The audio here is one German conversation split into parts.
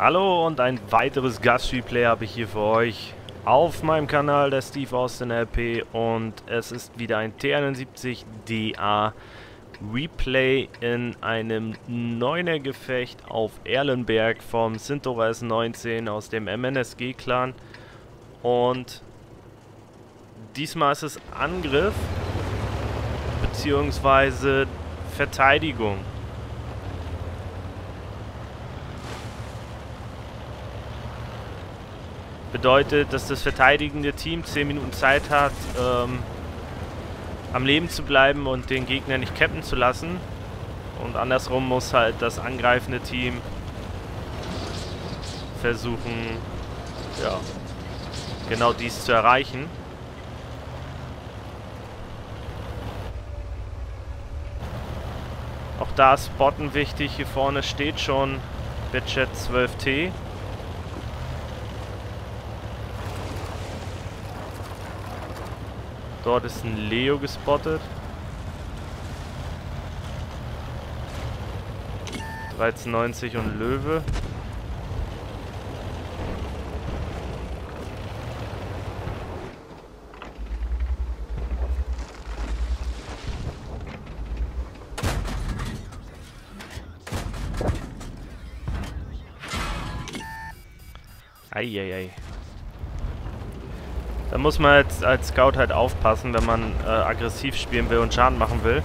Hallo und ein weiteres Gastreplay habe ich hier für euch auf meinem Kanal, der Steve Austin LP und es ist wieder ein T71DA Replay in einem 9er Gefecht auf Erlenberg vom Sintora S19 aus dem MNSG Clan und diesmal ist es Angriff beziehungsweise Verteidigung. Bedeutet, dass das verteidigende Team 10 Minuten Zeit hat, ähm, am Leben zu bleiben und den Gegner nicht cappen zu lassen. Und andersrum muss halt das angreifende Team versuchen, ja, genau dies zu erreichen. Auch da ist Spotten wichtig. Hier vorne steht schon Bitchet 12T. Dort ist ein Leo gespottet. 1390 und Löwe. Eieiei. Da muss man als, als Scout halt aufpassen, wenn man äh, aggressiv spielen will und Schaden machen will.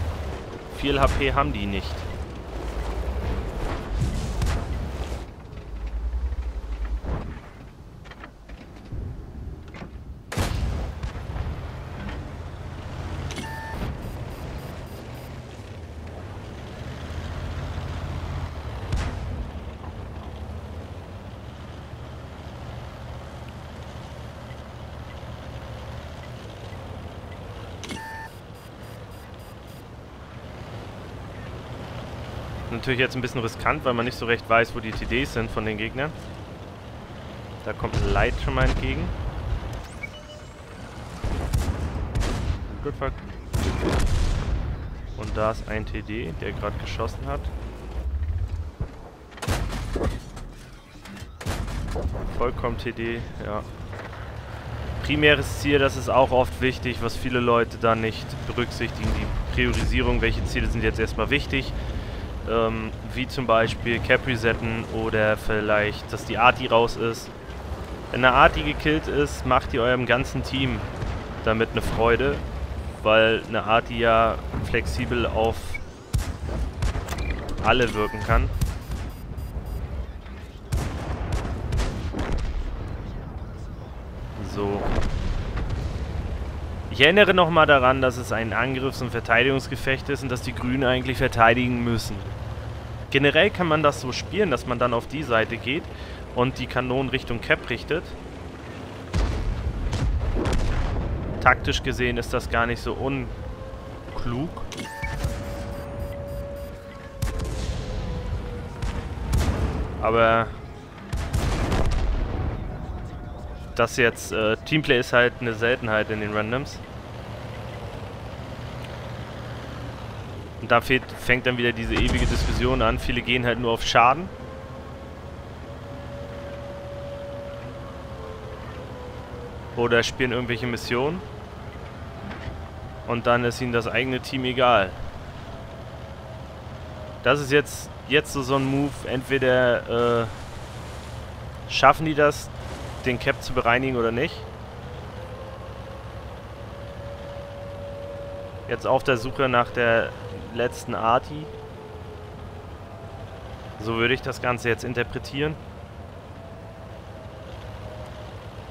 Viel HP haben die nicht. Natürlich jetzt ein bisschen riskant, weil man nicht so recht weiß, wo die TDs sind von den Gegnern. Da kommt ein Light schon mal entgegen. Good fuck. Und da ist ein TD, der gerade geschossen hat. Vollkommen TD, ja. Primäres Ziel, das ist auch oft wichtig, was viele Leute da nicht berücksichtigen. Die Priorisierung, welche Ziele sind jetzt erstmal wichtig ähm, wie zum Beispiel Cap resetten oder vielleicht, dass die Arti raus ist. Wenn eine Arti gekillt ist, macht ihr eurem ganzen Team damit eine Freude, weil eine Arti ja flexibel auf alle wirken kann. So. Ich erinnere nochmal daran, dass es ein Angriffs- und Verteidigungsgefecht ist und dass die Grünen eigentlich verteidigen müssen. Generell kann man das so spielen, dass man dann auf die Seite geht und die Kanonen Richtung Cap richtet. Taktisch gesehen ist das gar nicht so unklug. Aber das jetzt, äh, Teamplay ist halt eine Seltenheit in den Randoms. Und da fehlt, fängt dann wieder diese ewige Diskussion an. Viele gehen halt nur auf Schaden. Oder spielen irgendwelche Missionen. Und dann ist ihnen das eigene Team egal. Das ist jetzt, jetzt so, so ein Move. Entweder äh, schaffen die das, den Cap zu bereinigen oder nicht. Jetzt auf der Suche nach der letzten Arti. So würde ich das Ganze jetzt interpretieren.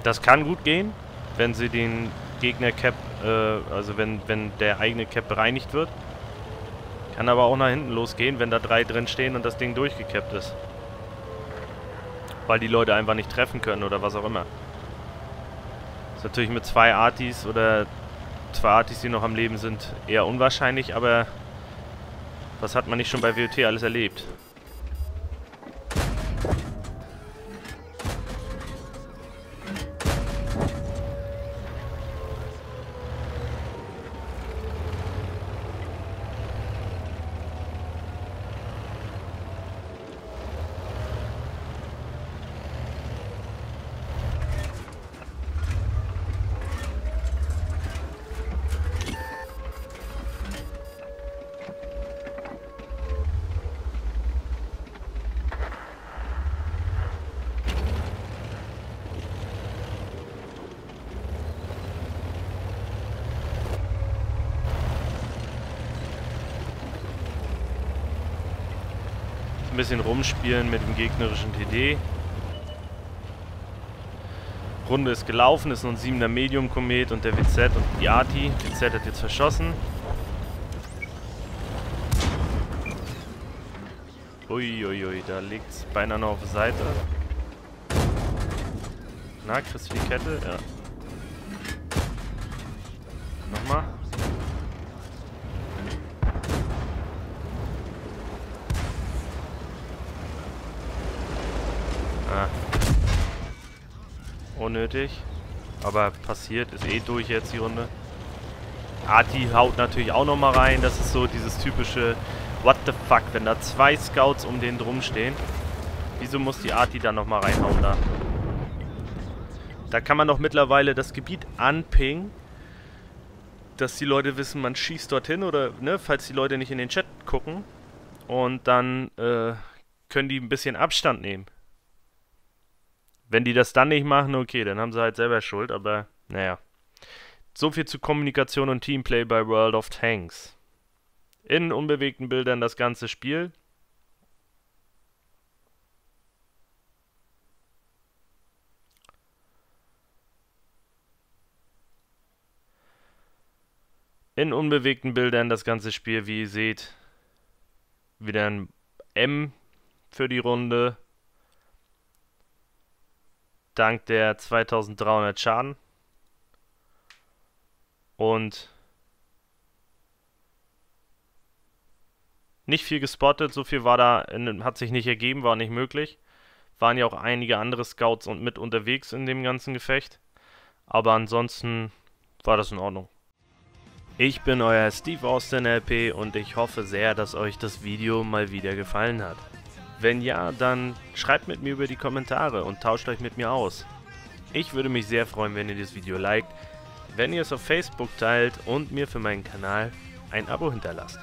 Das kann gut gehen, wenn sie den Gegner Cap, äh, also wenn, wenn der eigene Cap bereinigt wird. Kann aber auch nach hinten losgehen, wenn da drei drin stehen und das Ding durchgekappt ist. Weil die Leute einfach nicht treffen können oder was auch immer. ist natürlich mit zwei Artis oder zwei Artis, die noch am Leben sind, eher unwahrscheinlich, aber was hat man nicht schon bei WOT alles erlebt? Bisschen rumspielen mit dem gegnerischen TD. Runde ist gelaufen, ist ein 7er Medium-Komet und der WZ und die Arti. WZ hat jetzt verschossen. Uiuiui, ui, da liegt es beinahe noch auf der Seite. Na, kriegst du die Kette? Ja. Nochmal. Ah. Unnötig. Aber passiert, ist eh durch jetzt die Runde. Arti haut natürlich auch nochmal rein. Das ist so dieses typische What the fuck, wenn da zwei Scouts um den drum stehen. Wieso muss die Arti dann nochmal reinhauen da? Da kann man doch mittlerweile das Gebiet anpingen, dass die Leute wissen, man schießt dorthin oder, ne, falls die Leute nicht in den Chat gucken. Und dann äh, können die ein bisschen Abstand nehmen. Wenn die das dann nicht machen, okay, dann haben sie halt selber Schuld, aber naja. So viel zu Kommunikation und Teamplay bei World of Tanks. In unbewegten Bildern das ganze Spiel. In unbewegten Bildern das ganze Spiel, wie ihr seht. Wieder ein M für die Runde dank der 2300 Schaden. Und nicht viel gespottet, so viel war da, hat sich nicht ergeben, war nicht möglich. Waren ja auch einige andere Scouts und mit unterwegs in dem ganzen Gefecht. Aber ansonsten war das in Ordnung. Ich bin euer Steve Austin LP und ich hoffe sehr, dass euch das Video mal wieder gefallen hat. Wenn ja, dann schreibt mit mir über die Kommentare und tauscht euch mit mir aus. Ich würde mich sehr freuen, wenn ihr das Video liked, wenn ihr es auf Facebook teilt und mir für meinen Kanal ein Abo hinterlasst.